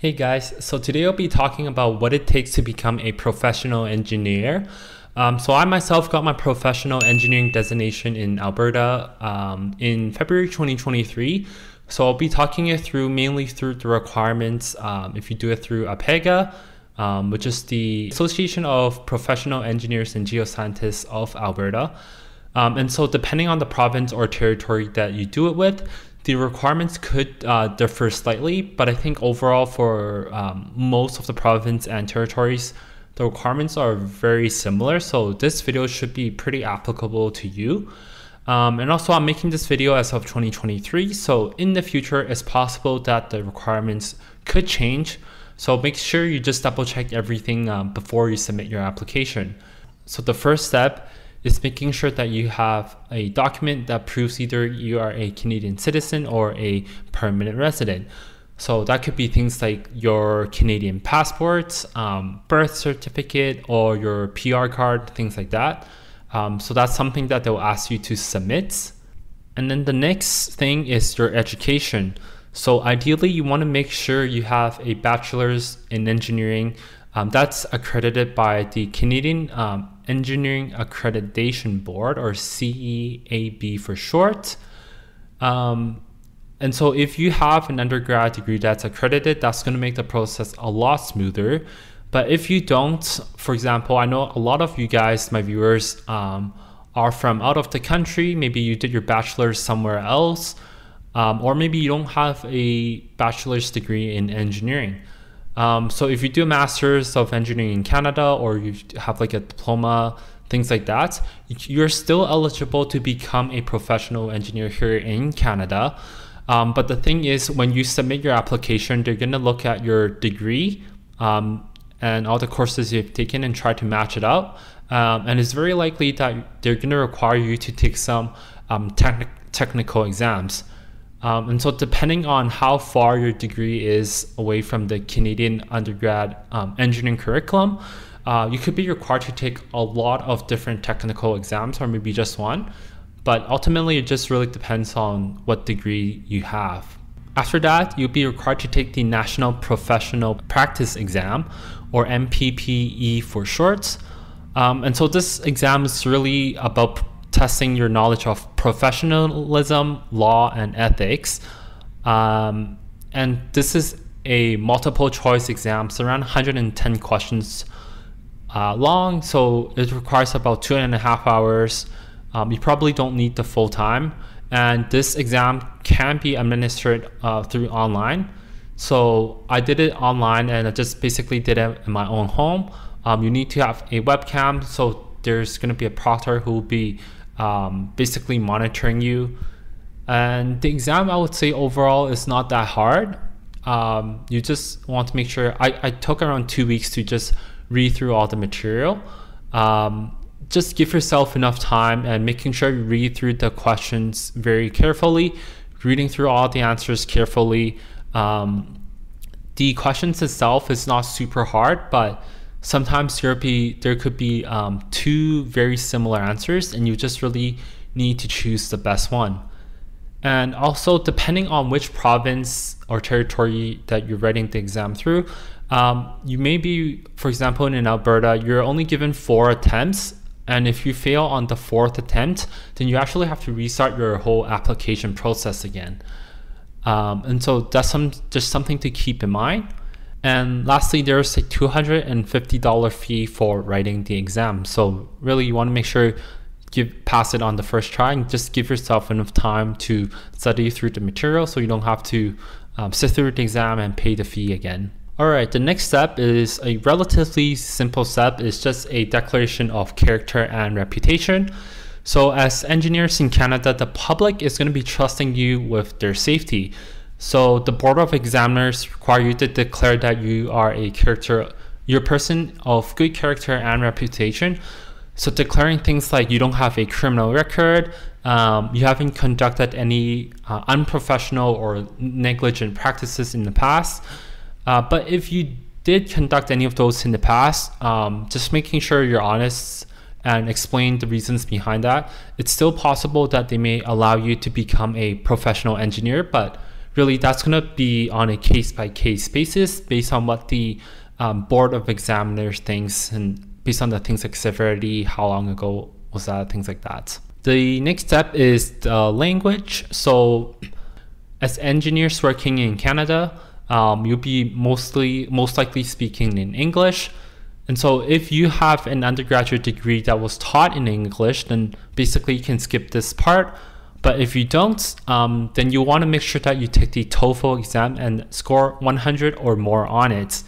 Hey guys, so today I'll be talking about what it takes to become a professional engineer. Um, so I myself got my professional engineering designation in Alberta um, in February 2023. So I'll be talking it through mainly through the requirements. Um, if you do it through APEGA, um, which is the Association of Professional Engineers and Geoscientists of Alberta. Um, and so depending on the province or territory that you do it with, the requirements could uh, differ slightly, but I think overall for um, most of the province and territories, the requirements are very similar. So this video should be pretty applicable to you. Um, and also I'm making this video as of 2023. So in the future, it's possible that the requirements could change. So make sure you just double check everything um, before you submit your application. So the first step is making sure that you have a document that proves either you are a Canadian citizen or a permanent resident. So that could be things like your Canadian passport, um, birth certificate, or your PR card, things like that. Um, so that's something that they'll ask you to submit. And then the next thing is your education. So ideally, you want to make sure you have a bachelor's in engineering um, that's accredited by the Canadian um, Engineering Accreditation Board, or CEAB for short. Um, and so, if you have an undergrad degree that's accredited, that's going to make the process a lot smoother. But if you don't, for example, I know a lot of you guys, my viewers, um, are from out of the country. Maybe you did your bachelor's somewhere else, um, or maybe you don't have a bachelor's degree in engineering. Um, so if you do a master's of engineering in Canada or you have like a diploma, things like that, you're still eligible to become a professional engineer here in Canada. Um, but the thing is, when you submit your application, they're going to look at your degree um, and all the courses you've taken and try to match it up. Um, and it's very likely that they're going to require you to take some um, technical exams. Um, and so, depending on how far your degree is away from the Canadian undergrad um, engineering curriculum, uh, you could be required to take a lot of different technical exams or maybe just one. But ultimately, it just really depends on what degree you have. After that, you'll be required to take the National Professional Practice Exam, or NPPE for short. Um, and so, this exam is really about testing your knowledge of professionalism, law, and ethics. Um, and this is a multiple choice exam, it's around 110 questions uh, long, so it requires about two and a half hours. Um, you probably don't need the full time, and this exam can be administered uh, through online. So I did it online, and I just basically did it in my own home. Um, you need to have a webcam, so there's going to be a proctor who will be um, basically monitoring you. And the exam, I would say overall, is not that hard. Um, you just want to make sure. I, I took around two weeks to just read through all the material. Um, just give yourself enough time and making sure you read through the questions very carefully, reading through all the answers carefully. Um, the questions itself is not super hard, but sometimes there be there could be um, two very similar answers, and you just really need to choose the best one. And also, depending on which province or territory that you're writing the exam through, um, you may be, for example, in Alberta, you're only given four attempts. And if you fail on the fourth attempt, then you actually have to restart your whole application process again. Um, and so that's some, just something to keep in mind. And lastly, there's a $250 fee for writing the exam. So really you want to make sure you pass it on the first try and just give yourself enough time to study through the material so you don't have to um, sit through the exam and pay the fee again. All right, the next step is a relatively simple step. It's just a declaration of character and reputation. So as engineers in Canada, the public is going to be trusting you with their safety. So the Board of Examiners require you to declare that you are a character, you're a person of good character and reputation. So declaring things like you don't have a criminal record, um, you haven't conducted any uh, unprofessional or negligent practices in the past. Uh, but if you did conduct any of those in the past, um, just making sure you're honest and explain the reasons behind that. It's still possible that they may allow you to become a professional engineer, but really that's going to be on a case by case basis based on what the um, board of examiners thinks and based on the things like severity, how long ago was that, things like that. The next step is the language. So as engineers working in Canada, um, you'll be mostly most likely speaking in English. And so if you have an undergraduate degree that was taught in English, then basically you can skip this part. But if you don't, um, then you want to make sure that you take the TOEFL exam and score 100 or more on it.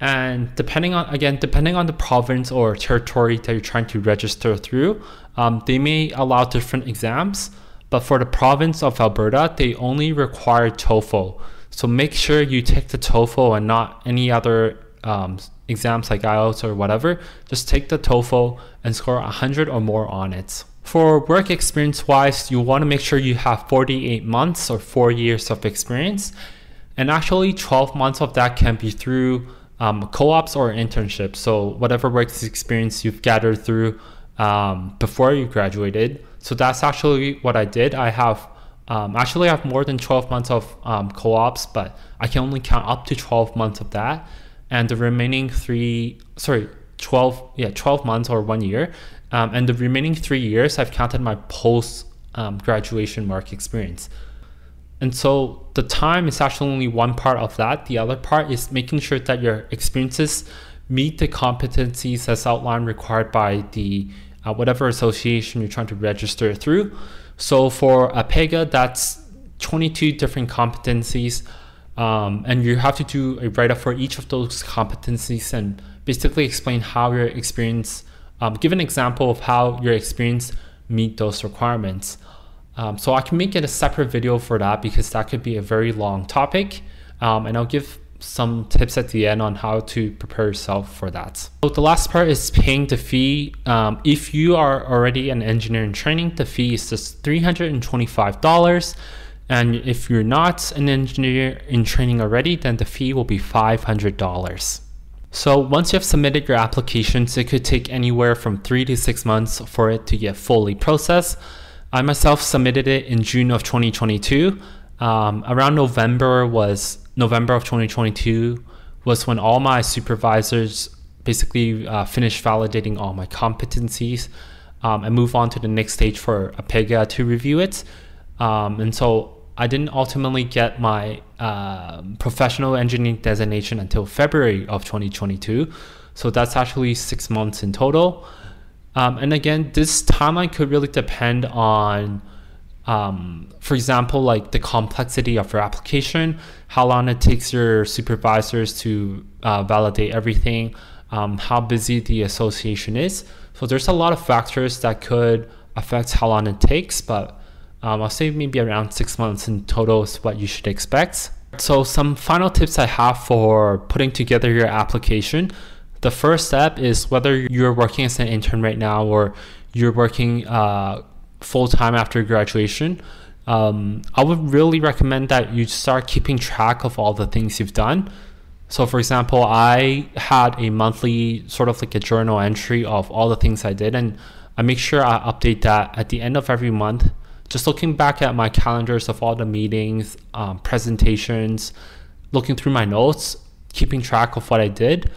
And depending on, again, depending on the province or territory that you're trying to register through, um, they may allow different exams. But for the province of Alberta, they only require TOEFL. So make sure you take the TOEFL and not any other um, exams like IELTS or whatever. Just take the TOEFL and score 100 or more on it. For work experience wise, you want to make sure you have 48 months or four years of experience. And actually, 12 months of that can be through um, co ops or internships. So, whatever work experience you've gathered through um, before you graduated. So, that's actually what I did. I have um, actually I have more than 12 months of um, co ops, but I can only count up to 12 months of that. And the remaining three, sorry, 12, yeah, 12 months or one year um, and the remaining three years, I've counted my post um, graduation work experience. And so the time is actually only one part of that. The other part is making sure that your experiences meet the competencies as outlined required by the uh, whatever association you're trying to register through. So for APEGA, that's 22 different competencies. Um, and you have to do a write up for each of those competencies and basically explain how your experience um, give an example of how your experience meet those requirements. Um, so I can make it a separate video for that because that could be a very long topic. Um, and I'll give some tips at the end on how to prepare yourself for that. So the last part is paying the fee. Um, if you are already an engineer in training, the fee is just $325. And if you're not an engineer in training already, then the fee will be $500. So once you have submitted your applications, it could take anywhere from three to six months for it to get fully processed. I myself submitted it in June of 2022. Um, around November was November of 2022 was when all my supervisors basically uh, finished validating all my competencies um, and move on to the next stage for APEGA to review it. Um, and so I didn't ultimately get my uh, professional engineering designation until February of 2022. So that's actually six months in total. Um, and again, this timeline could really depend on, um, for example, like the complexity of your application, how long it takes your supervisors to uh, validate everything, um, how busy the association is. So there's a lot of factors that could affect how long it takes, but um, I'll say maybe around six months in total is what you should expect. So some final tips I have for putting together your application. The first step is whether you're working as an intern right now or you're working uh, full time after graduation. Um, I would really recommend that you start keeping track of all the things you've done. So, for example, I had a monthly sort of like a journal entry of all the things I did, and I make sure I update that at the end of every month just looking back at my calendars of all the meetings, um, presentations, looking through my notes, keeping track of what I did.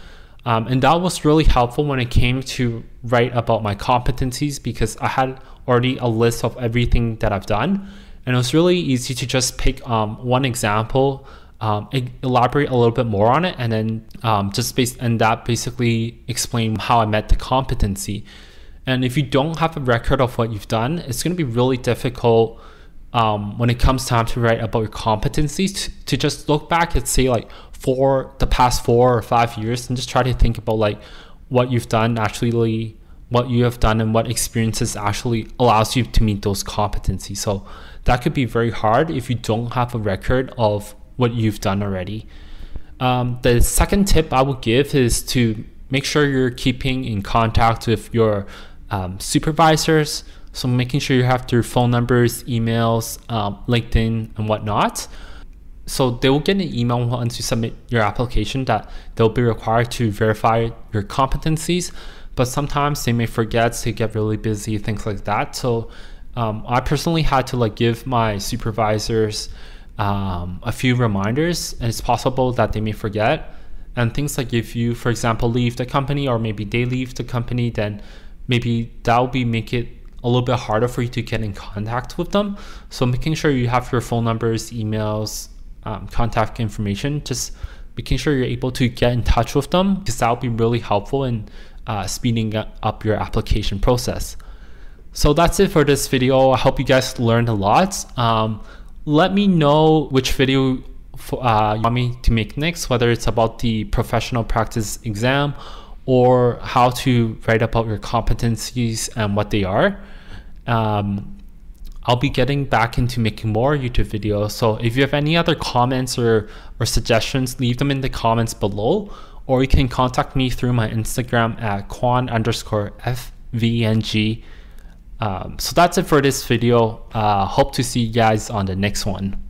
Um, and that was really helpful when it came to write about my competencies because I had already a list of everything that I've done. And it was really easy to just pick um, one example, um, elaborate a little bit more on it, and then um, just based and that basically explain how I met the competency. And if you don't have a record of what you've done, it's going to be really difficult um, when it comes time to write about your competencies to, to just look back and say like for the past four or five years and just try to think about like what you've done actually what you have done and what experiences actually allows you to meet those competencies. So that could be very hard if you don't have a record of what you've done already. Um, the second tip i would give is to make sure you're keeping in contact with your um, supervisors. So making sure you have their phone numbers, emails, um, LinkedIn, and whatnot. So they will get an email once you submit your application that they'll be required to verify your competencies. But sometimes they may forget, they get really busy, things like that. So um, I personally had to like give my supervisors um, a few reminders. And it's possible that they may forget. And things like if you, for example, leave the company or maybe they leave the company, then maybe that will be make it a little bit harder for you to get in contact with them. So making sure you have your phone numbers, emails, um, contact information, just making sure you're able to get in touch with them because that will be really helpful in uh, speeding up your application process. So that's it for this video. I hope you guys learned a lot. Um, let me know which video for, uh, you want me to make next, whether it's about the professional practice exam or how to write about your competencies and what they are. Um, I'll be getting back into making more YouTube videos. So if you have any other comments or, or suggestions, leave them in the comments below, or you can contact me through my Instagram at kwan underscore FVNG. Um, so that's it for this video. Uh, hope to see you guys on the next one.